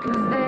Cause they